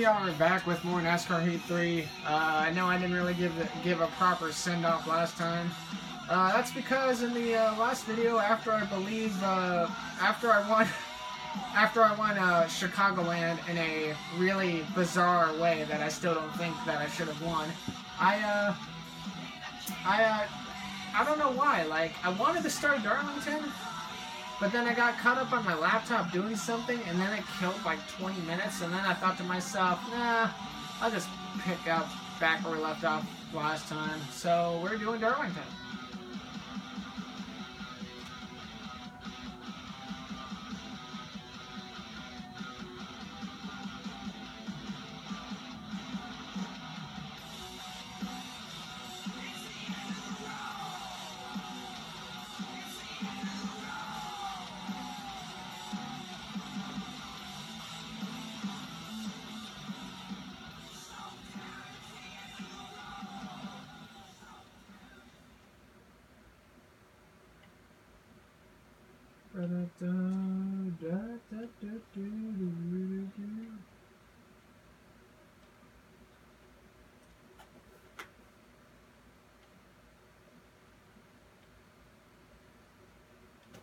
y'all are back with more NASCAR Heat 3. Uh, I know I didn't really give the, give a proper send-off last time. Uh, that's because in the uh, last video, after I believe, uh, after I won, after I won uh, Chicagoland in a really bizarre way that I still don't think that I should have won, I, uh, I, uh, I don't know why, like, I wanted to start Darlington, but then I got caught up on my laptop doing something, and then it killed like 20 minutes, and then I thought to myself, nah, I'll just pick up back where we left off last time. So we're doing Darlington.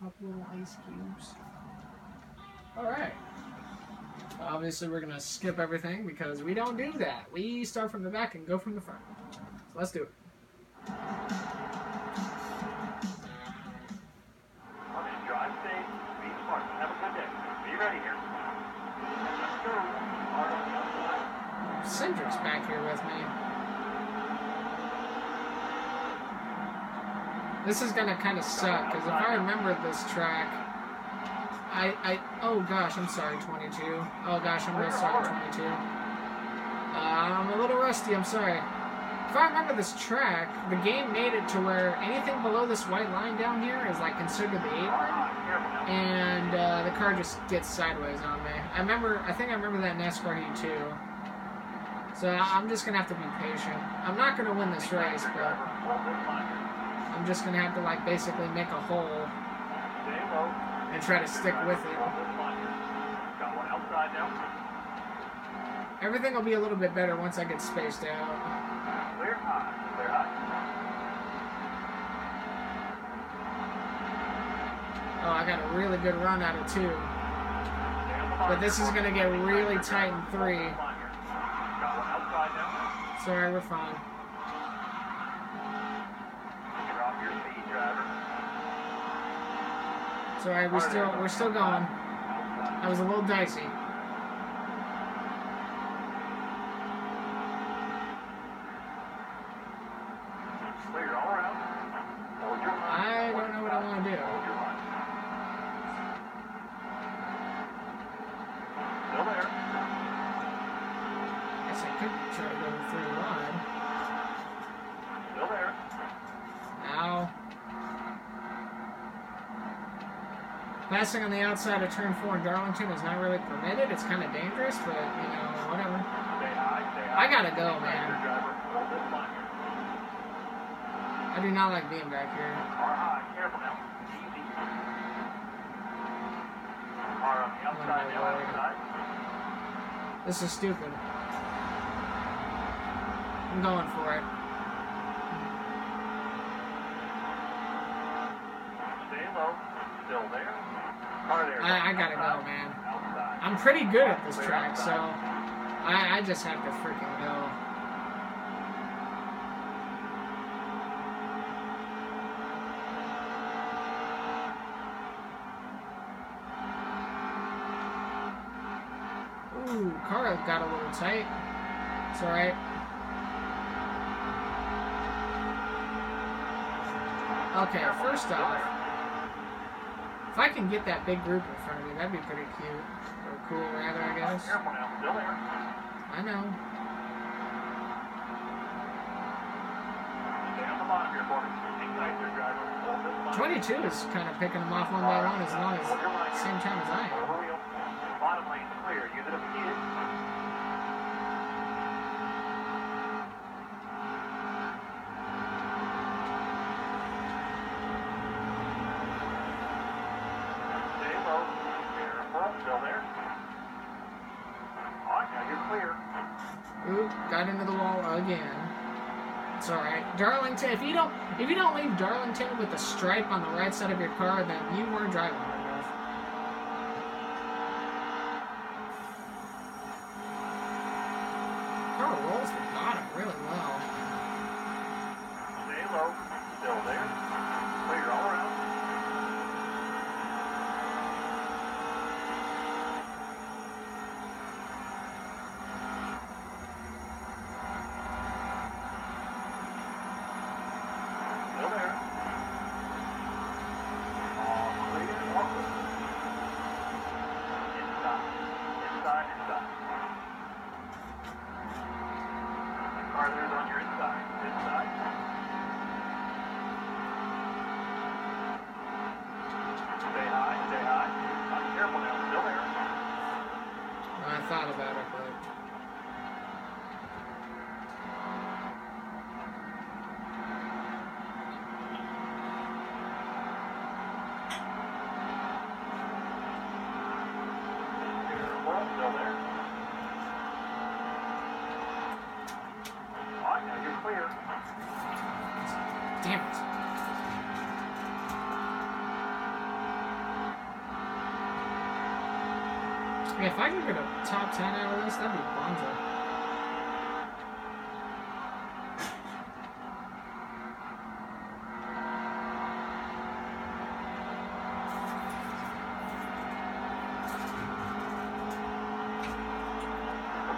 Pop little ice cubes. Alright. Obviously, we're gonna skip everything because we don't do that. We start from the back and go from the front. So let's do it. Back here with me. This is gonna kind of suck because if I remember this track, I I oh gosh, I'm sorry, 22. Oh gosh, I'm real sorry, 22. Uh, I'm a little rusty. I'm sorry. If I remember this track, the game made it to where anything below this white line down here is like considered the apron, Ah, and uh, the car just gets sideways on me. I remember, I think I remember that NASCAR Heat too. So I'm just gonna have to be patient. I'm not gonna win this race, but. I'm just gonna have to like basically make a hole and try to stick with it. Everything will be a little bit better once I get spaced out. Clear. Oh, I got a really good run out of two. But this is gonna get really tight in three. Sorry, we're fine. Driver. Sorry, we're still we're still going. That was a little dicey. Clear all around. Hold your line. I don't know what I want to do. Hold your line. Still there. Guess I could try to go three wide. Still there. Ow. Passing on the outside of turn four in Darlington is not really permitted. It's kind of dangerous, but you know, whatever. Stay high. Stay I gotta go, man. driver. Hold this line here. I do not like being back here. Car high. Careful now. Easy. Car on the outside now. Outside. This is stupid. I'm going for it. Stay low. Still there. I, I gotta go, man. I'm pretty good at this track, so I, I just have to freaking go. Ooh, car got a little tight. It's alright. Okay, first off, if I can get that big group in front of me, that'd be pretty cute. Or cool, rather, I guess. I know. 22 is kind of picking them off one by one as long as same time as I am. Over wheel. Bottom lane's clear. Use it if you need it. Stay low. Careful. Still there. All right, now you're clear. Got into the wall again. It's all right, Darlington. If you don't, if you don't leave Darlington with a stripe on the right side of your car, then you weren't driving hard enough. Car rolls the bottom really well. Low. Still there. Clear all around. Still there. All clear. All clear. Inside. Inside. Inside. Car there's on your inside. Inside. Stay high, stay high. Uh, careful now, still there. I thought about it, but Careful, still there. All right, now you're clear. damn it. Yeah, if I could get a top 10 out of this, that'd be bonzo.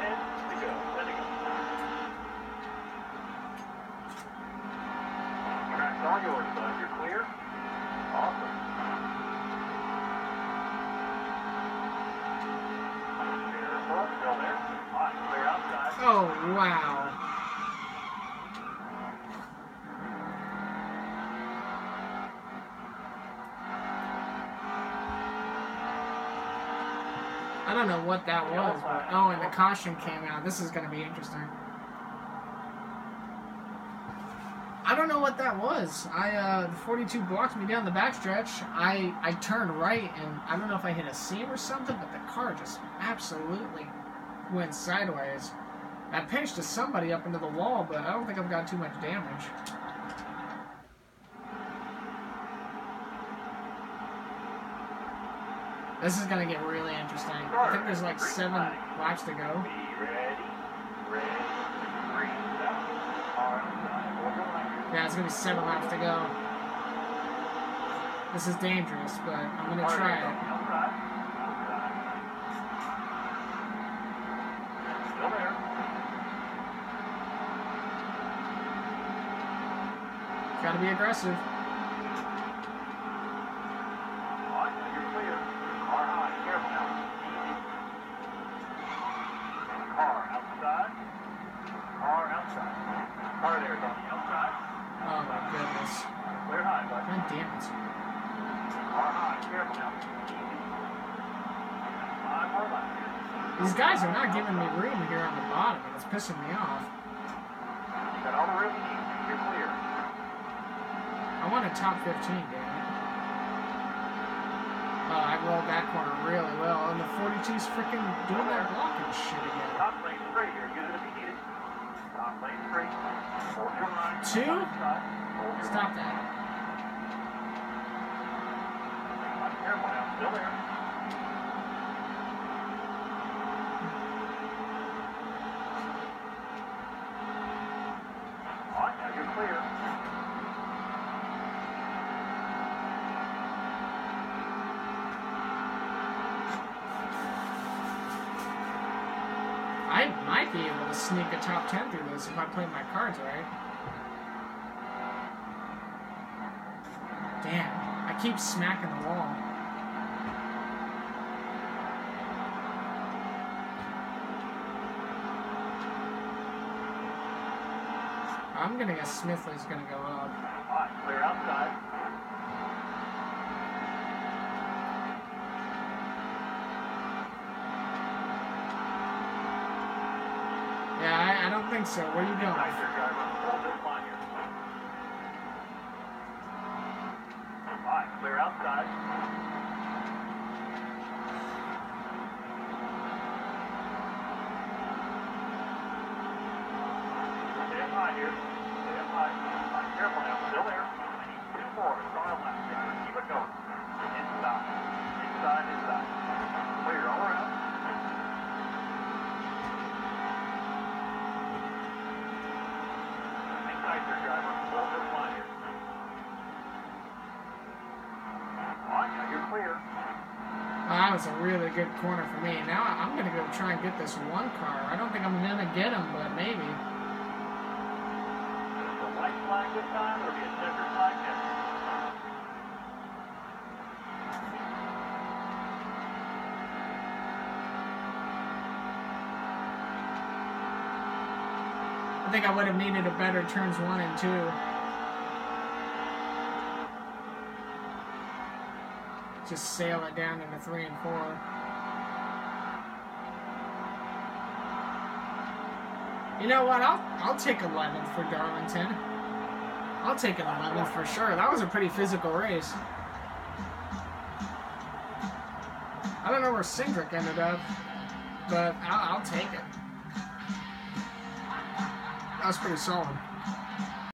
Ten to go, ten to go. Track's all yours, bud. You're clear? Awesome. Careful, still there. All right, clear outside. Oh, wow. I don't know what that was, but oh, and the caution came out. This is going to be interesting. I don't know what that was. I uh, the 42 blocked me down the backstretch. I I turned right, and I don't know if I hit a seam or something, but the car just absolutely went sideways. I pinched to somebody up into the wall, but I don't think I've got too much damage. This is gonna get really interesting. I think there's like seven laps to go. Be ready. Ready. Three, seven. All right, outside. Hold your line. Yeah, it's gonna be seven laps to go. This is dangerous, but I'm gonna try it. Outside. Outside. Still there. Gotta be aggressive. All right, now you're clear. Car high. Careful now. Easy. Car outside. Car outside. Car there's on the outside. Oh my goodness. Clear high, bud. God damn it. Car high. Careful now. Easy. Five more laps here. Oh, These guys are not giving me room here on the bottom, and it's pissing me off. Got all the room you need. You're clear. I want a top 15, damn it. Oh, I rolled that corner really well, and the 42's freaking doing that blocking shit again. Top lane straight here. Use it if you need it. Top lane straight. Hold your line. Two? Side, side. Hold your Stop that. Careful now. Still there. All right, now you're clear. I might be able to sneak a top 10 through this if I play my cards right. Damn, I keep smacking the wall. I'm gonna guess Smithley's gonna go up. All right, clear outside. Yeah, I, don't think so. Where are you going? Nice here, driver. Hold this line here. All right, clear outside. That was a really good corner for me. Now I'm gonna go try and get this one car. I don't think I'm gonna get him, but maybe. I think I would have needed a better turns one and two. Just sail it down into three and four. You know what? I'll I'll take 11th for Darlington. I'll take an 11th for sure. That was a pretty physical race. I don't know where Cindric ended up, but I'll, I'll take it. That was pretty solid.